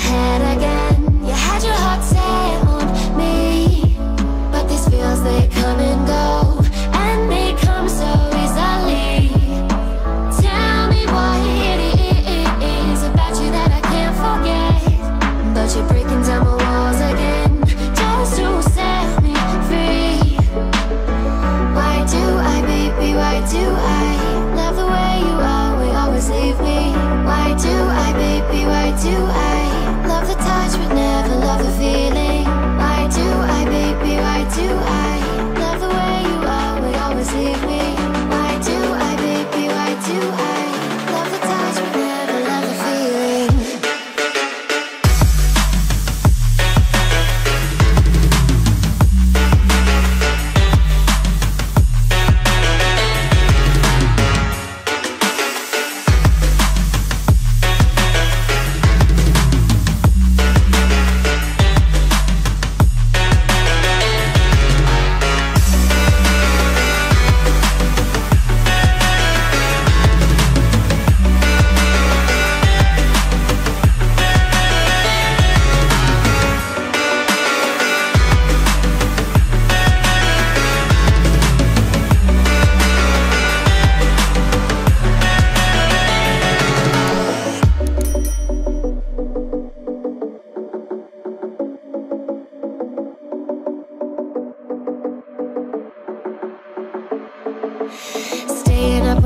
head as Staying up